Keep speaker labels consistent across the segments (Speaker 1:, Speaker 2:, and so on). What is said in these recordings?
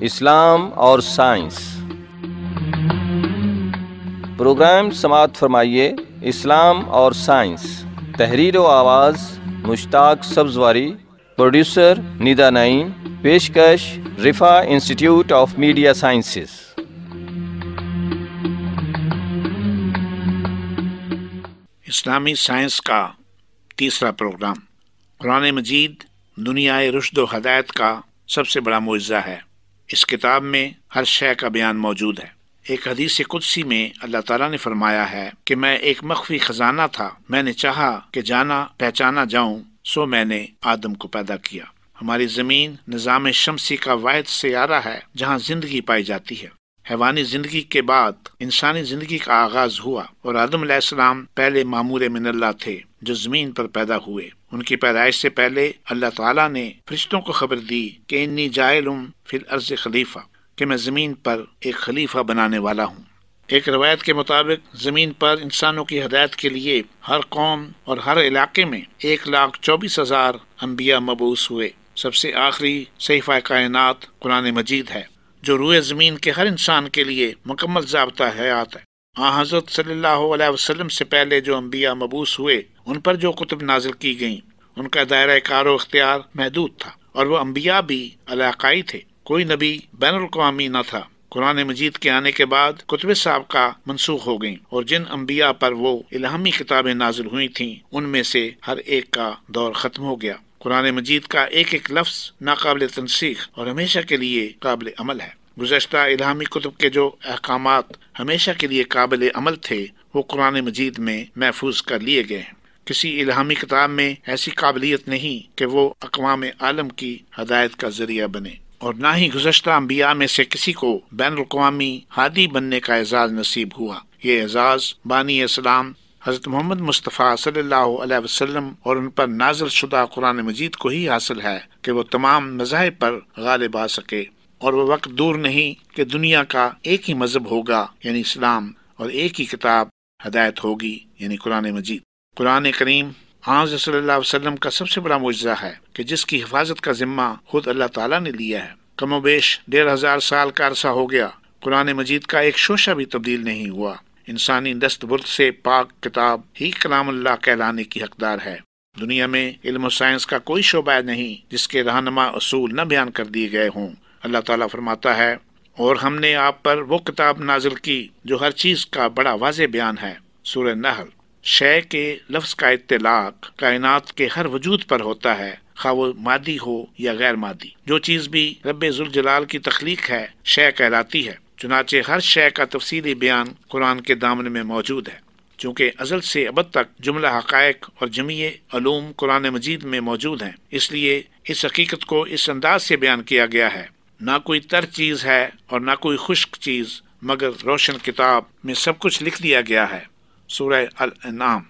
Speaker 1: اسلام اور science. Programme سماعت فرمائیے، اسلام اور سائنس۔ تحریر و آواز، مشتاق سبزواری، پروڈیوسر ندا نعیم، پیشکش Riphah institute of media sciences.
Speaker 2: اسلامی سائنس کا تیسرا پروگرام، قرآن مجید دنیا رشد و ہدایت کا سب سے بڑا معجزہ ہے۔ اس کتاب میں ہر شے کا بیان موجود ہے۔ ایک حدیث قدسی میں اللہ تعالیٰ نے فرمایا ہے کہ میں ایک مخفی خزانہ تھا۔ میں نے چاہا کہ جانا پہچانا جاؤں، سو میں نے آدم کو پیدا کیا۔ ہماری زمین نظام شمسی کا واحد سیارہ ہے جہاں زندگی پائی جاتی ہے۔ حیوانی زندگی کے بعد انسانی زندگی کا آغاز ہوا اور آدم علیہ السلام پہلے معمور من اللہ تھے جو زمین پر پیدا ہوئے۔ ان کی پیدائش سے پہلے اللہ تعالیٰ نے فرشتوں کو خبر دی کہ انی جائل فی الارض خلیفہ، کہ میں زمین پر ایک خلیفہ بنانے والا ہوں۔ ایک روایت کے مطابق، زمین پر انسانوں کی ہدایت کے لیے ہر قوم اور ہر علاقے میں ایک لاکھ چوبیس ہزار انبیاء مبوس ہوئے۔ سب سے آخری صحیفہ کائنات قرآن مجید ہے، جو روئے زمین کے ہر انسان کے لیے مکمل ضابطہ حیات ہے۔ آ حضرت صلی اللہ علیہ وسلم سے پہلے جو انبیاء مبوس ہوئے ان پر جو کتب نازل کی گئیں، ان کا دائرہ کار و اختیار محدود تھا اور وہ انبیاء بھی علاقائی تھے۔ کوئی نبی بین الاقوامی نہ تھا۔ قرآن مجید کے آنے کے بعد کتب صاحب کا منسوخ ہو گئیں اور جن انبیاء پر وہ الہامی کتابیں نازل ہوئی تھیں، ان میں سے ہر ایک کا دور ختم ہو گیا۔ قرآن مجید کا ایک ایک لفظ ناقابل تنسیخ اور ہمیشہ کے لیے قابل عمل ہے۔ گزشتہ الہامی کتب کے جو احکامات ہمیشہ کے لیے قابل عمل تھے، وہ قرآن مجید میں محفوظ کر لیے گئے ہیں۔ کسی الہامی کتاب میں ایسی قابلیت نہیں کہ وہ اقوام عالم کی ہدایت کا ذریعہ بنے اور نہ ہی گزشتہ انبیاء میں سے کسی کو بین الاقوامی ہادی بننے کا اعزاز نصیب ہوا۔ یہ اعزاز بانی اسلام حضرت محمد مصطفیٰ صلی اللہ علیہ وسلم اور ان پر نازل شدہ قرآن مجید کو ہی حاصل ہے کہ وہ تمام مذاہب پر غالب آ سکے اور وہ وقت دور نہیں کہ دنیا کا ایک ہی مذہب ہوگا یعنی اسلام، اور ایک ہی کتاب ہدایت ہوگی یعنی قرآن مجید۔ قرآن کریم حاض صلی اللہ علیہ وسلم کا سب سے بڑا معجزہ ہے کہ جس کی حفاظت کا ذمہ خود اللہ تعالیٰ نے لیا ہے۔ کم و بیش ڈیڑھ ہزار سال کا عرصہ ہو گیا۔ قرآن مجید کا ایک شوشہ بھی تبدیل نہیں ہوا۔ انسانی دست برد سے پاک کتاب ہی کلام اللہ کہلانے کی حقدار ہے۔ دنیا میں علم و سائنس کا کوئی شعبہ نہیں جس کے رہنما اصول نہ بیان کر دیے گئے ہوں۔ اللہ تعالیٰ فرماتا ہے، اور ہم نے آپ پر وہ کتاب نازل کی جو ہر چیز کا بڑا واضح بیان ہے۔ سورہ نحل۔ شے کے لفظ کا اطلاق کائنات کے ہر وجود پر ہوتا ہے، خواہ وہ مادی ہو یا غیر مادی۔ جو چیز بھی رب ذوالجلال کی تخلیق ہے، شے کہلاتی ہے۔ چنانچہ ہر شے کا تفصیلی بیان قرآن کے دامن میں موجود ہے۔ چونکہ ازل سے ابد تک جملہ حقائق اور جمعی علوم قرآن مجید میں موجود ہیں، اس لیے اس حقیقت کو اس انداز سے بیان کیا گیا ہے۔ نہ کوئی تر چیز ہے اور نہ کوئی خشک چیز، مگر روشن کتاب میں سب کچھ لکھ دیا گیا ہے۔ سورہ الانعام۔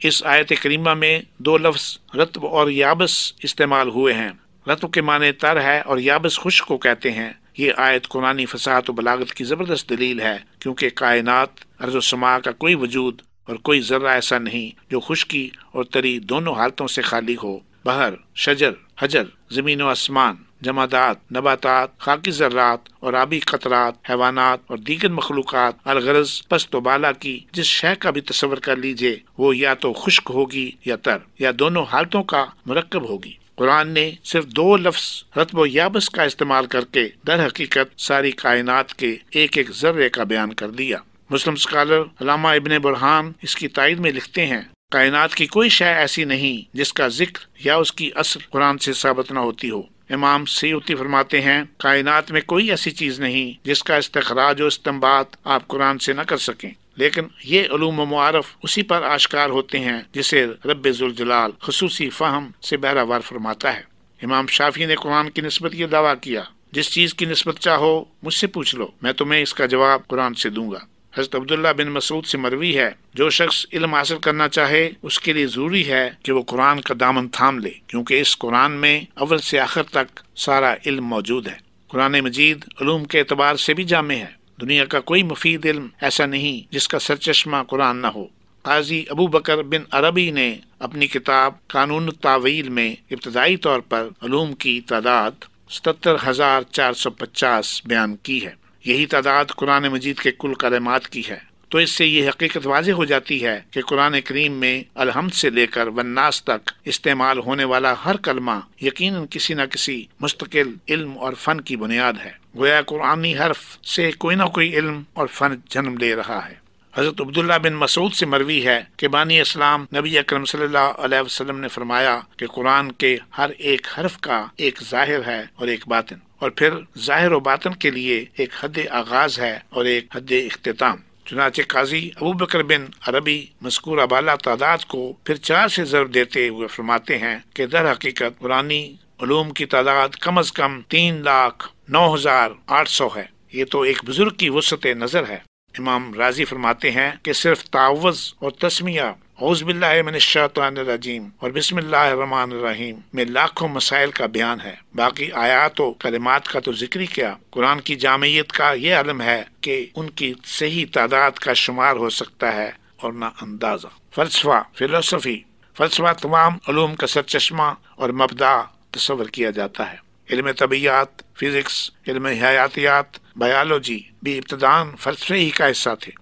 Speaker 2: اس آیت کریمہ میں دو لفظ رتب اور یابس استعمال ہوئے ہیں۔ رتب کے معنی تر ہے اور یابس خشک کو کہتے ہیں۔ یہ آیت قرآن فساحت و بلاغت کی زبردست دلیل ہے، کیونکہ کائنات ارض و سما کا کوئی وجود اور کوئی ذرہ ایسا نہیں جو خشکی اور تری دونوں حالتوں سے خالی ہو۔ بہر، شجر، حجر، زمین و آسمان۔ جمادات، نباتات، خاکی ذرات اور آبی قطرات، حیوانات اور دیگر مخلوقات الغرض پست و بالا کی، جس شے کا بھی تصور کر لیجیے، وہ یا تو خشک ہوگی یا تر، یا دونوں حالتوں کا مرکب ہوگی۔ قرآن نے صرف دو لفظ رتب و یابس کا استعمال کر کے در حقیقت ساری کائنات کے ایک ایک ذرے کا بیان کر دیا۔ مسلم اسکالر علامہ ابن برحان اس کی تائید میں لکھتے ہیں، کائنات کی کوئی شے ایسی نہیں جس کا ذکر یا اس کی اصل قرآن سے ثابت نہ ہوتی ہو۔ امام سیوتی فرماتے ہیں، کائنات میں کوئی ایسی چیز نہیں جس کا استخراج و استمباد آپ قرآن سے نہ کر سکیں۔ لیکن یہ علوم و معارف اسی پر آشکار ہوتے ہیں جسے رب ذوالجلال خصوصی فہم سے بہراوار فرماتا ہے۔ امام شافی نے قرآن کی نسبت یہ دعویٰ کیا، جس چیز کی نسبت چاہو مجھ سے پوچھ لو، میں تمہیں اس کا جواب قرآن سے دوں گا۔ حضرت عبداللہ بن مسعود سے مروی ہے۔ جو شخص علم حاصل کرنا چاہے، اس کے لیے ضروری ہے کہ وہ قرآن کا دامن تھام لے، کیونکہ اس قرآن میں اول سے آخر تک سارا علم موجود ہے۔ قرآن مجید علوم کے اعتبار سے بھی جامع ہے۔ دنیا کا کوئی مفید علم ایسا نہیں جس کا سرچشمہ قرآن نہ ہو۔ قاضی ابو بکر بن عربی نے اپنی کتاب قانون تعویل میں ابتدائی طور پر علوم کی تعداد ستر ہزار چار سو پچاس بیان کی ہے۔ یہی تعداد قرآن مجید کے کل کلمات کی ہے۔ تو اس سے یہ حقیقت واضح ہو جاتی ہے کہ قرآن کریم میں الحمد سے لے کر وناس تک استعمال ہونے والا ہر کلمہ یقیناً کسی نہ کسی مستقل علم اور فن کی بنیاد ہے۔ گویا قرآنی حرف سے کوئی نہ کوئی علم اور فن جنم لے رہا ہے۔ حضرت عبداللہ بن مسعود سے مروی ہے کہ بانی اسلام نبی اکرم صلی اللہ علیہ وسلم نے فرمایا کہ قرآن کے ہر ایک حرف کا ایک ظاہر ہے اور ایک باطن، اور پھر ظاہر و باطن کے لیے ایک حد آغاز ہے اور ایک حد اختتام۔ چنانچہ قاضی ابو بکر بن عربی مذکور ابالا تعداد کو پھر چار سے ضرب دیتے ہوئے فرماتے ہیں کہ در حقیقت قرآنی علوم کی تعداد کم از کم تین لاکھ نو ہزار آٹھ سو ہے۔ یہ تو ایک بزرگ کی وسط نظر ہے۔ امام راضی فرماتے ہیں کہ صرف تعوض اور تسمیہ اوز باللہ من الشیطان الرجیم اور بسم اللہ الرحمن الرحیم میں لاکھوں مسائل کا بیان ہے۔ باقی آیات و کلمات کا تو ذکر کیا۔ قرآن کی جامعیت کا یہ علم ہے کہ ان کی صحیح تعداد کا شمار ہو سکتا ہے اور نہ اندازہ۔ فلسفہ، فلسفی، فلسفہ تمام علوم کا سر چشمہ اور مبدا تصور کیا جاتا ہے۔ علم طبیعت، فزکس، علم حیاتیات بایولوجی بھی ابتدان فلسفے ہی کا حصہ تھے۔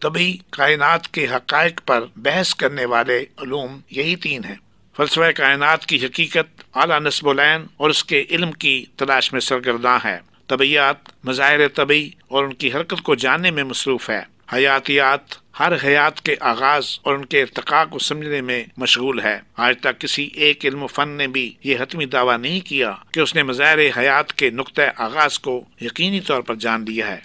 Speaker 2: طبی کائنات کے حقائق پر بحث کرنے والے علوم یہی تین ہیں۔ فلسفہ کائنات کی حقیقت، اعلیٰ نصب العین اور اس کے علم کی تلاش میں سرگرداں ہے طبیعت مظاہر طبی اور ان کی حرکت کو جاننے میں مصروف ہے۔ حیاتیات، ہر حیات کے آغاز اور ان کے ارتقاء کو سمجھنے میں مشغول ہے۔ آج تک کسی ایک علم و فن نے بھی یہ حتمی دعویٰ نہیں کیا کہ اس نے مظاہر حیات کے نقطۂ آغاز کو یقینی طور پر جان لیا ہے۔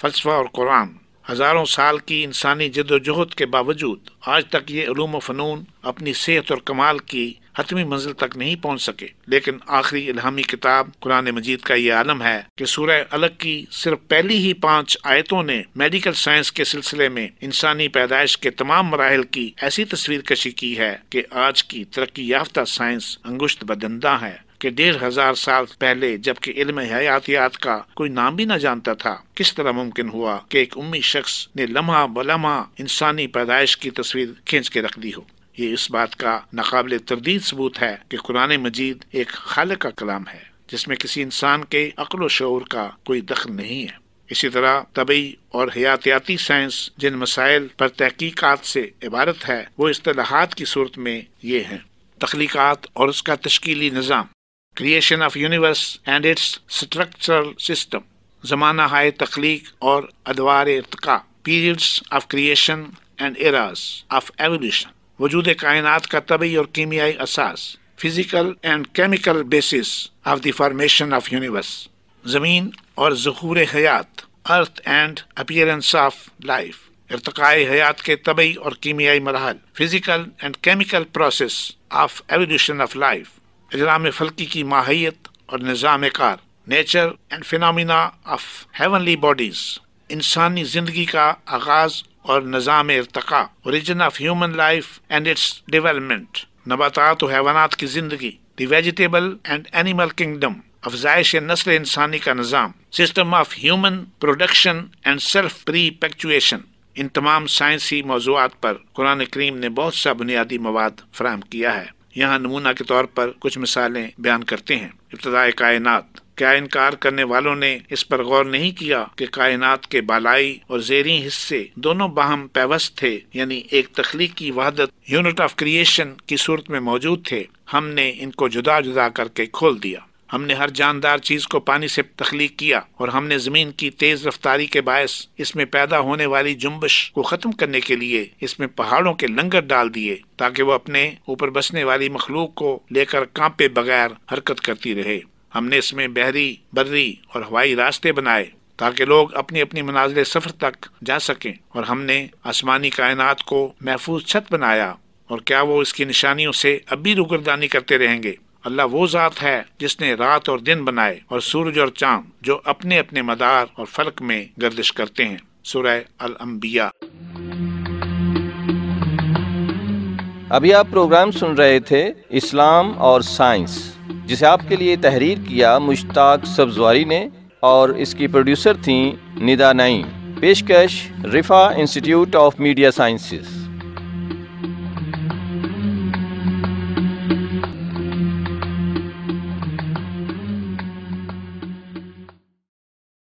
Speaker 2: فلسفہ اور قرآن ہزاروں سال کی انسانی جد و جہد کے باوجود آج تک یہ علوم و فنون اپنی صحت اور کمال کی حتمی منزل تک نہیں پہنچ سکے۔ لیکن آخری الہامی کتاب قرآن مجید کا یہ عالم ہے کہ سورہ الگ کی صرف پہلی ہی پانچ آیتوں نے میڈیکل سائنس کے سلسلے میں انسانی پیدائش کے تمام مراحل کی ایسی تصویر کشی کی ہے کہ آج کی ترقی یافتہ سائنس انگشت بدندہ ہے۔ کہ ڈیڑھ ہزار سال پہلے جبکہ علم حیاتیات کا کوئی نام بھی نہ جانتا تھا، کس طرح ممکن ہوا کہ ایک امی شخص نے لمحہ بلمحہ انسانی پیدائش کی تصویر کھینچ کے رکھ دی ہو؟ یہ اس بات کا ناقابل تردید ثبوت ہے کہ قرآن مجید ایک خالق کا کلام ہے، جس میں کسی انسان کے عقل و شعور کا کوئی دخل نہیں ہے۔ اسی طرح طبی اور حیاتیاتی سائنس جن مسائل پر تحقیقات سے عبارت ہے، وہ اصطلاحات کی صورت میں یہ ہیں۔ تخلیقات اور اس کا تشکیلی نظام۔ Creation of universe and its structural system زمانہ ہائے تخلیق اور ادوار ارتقاء periods of creation and eras of evolution وجود کائنات کا طبی اور کیمیائی اساس physical and chemical basis of the formation of universe زمین اور ظہور حیات earth and appearance of life ارتقاء حیات کے طبی اور کیمیائی مراحل physical and chemical process of evolution of life اجرام فلکی کی ماہیت اور نظام کار nature and phenomena of heavenly bodies انسانی زندگی کا آغاز اور نظام ارتقاء origin of human life and its development نباتات و حیوانات کی زندگی the vegetable and animal kingdom افزائش نسل انسانی کا نظام system of human production and self perpetuation ان تمام سائنسی موضوعات پر قرآن کریم نے بہت سا بنیادی مواد فراہم کیا ہے۔ یہاں نمونہ کے طور پر کچھ مثالیں بیان کرتے ہیں۔ ابتدائی کائنات۔ کیا انکار کرنے والوں نے اس پر غور نہیں کیا کہ کائنات کے بالائی اور زیریں حصے دونوں باہم پیوست تھے یعنی ایک تخلیقی وحدت یونٹ آف کریشن کی صورت میں موجود تھے؟ ہم نے ان کو جدا جدا کر کے کھول دیا۔ ہم نے ہر جاندار چیز کو پانی سے تخلیق کیا اور ہم نے زمین کی تیز رفتاری کے باعث اس میں پیدا ہونے والی جنبش کو ختم کرنے کے لیے اس میں پہاڑوں کے لنگر ڈال دیے تاکہ وہ اپنے اوپر بسنے والی مخلوق کو لے کر کانپے بغیر حرکت کرتی رہے۔ ہم نے اس میں بحری بری اور ہوائی راستے بنائے تاکہ لوگ اپنی اپنی منازل سفر تک جا سکیں اور ہم نے آسمانی کائنات کو محفوظ چھت بنایا اور کیا وہ اس کی نشانیوں سے اب بھی روگردانی کرتے رہیں گے؟ اللہ وہ ذات ہے جس نے رات اور دن بنائے اور سورج اور چاند جو اپنے اپنے مدار اور فلک میں گردش کرتے ہیں۔ سورہ الانبیاء۔
Speaker 1: ابھی آپ پروگرام سن رہے تھے اسلام اور سائنس، جسے آپ کے لیے تحریر کیا مشتاق سبزواری نے اور اس کی پروڈیوسر تھیں ندا نعیم۔ پیشکش Riphah institute of media sciences.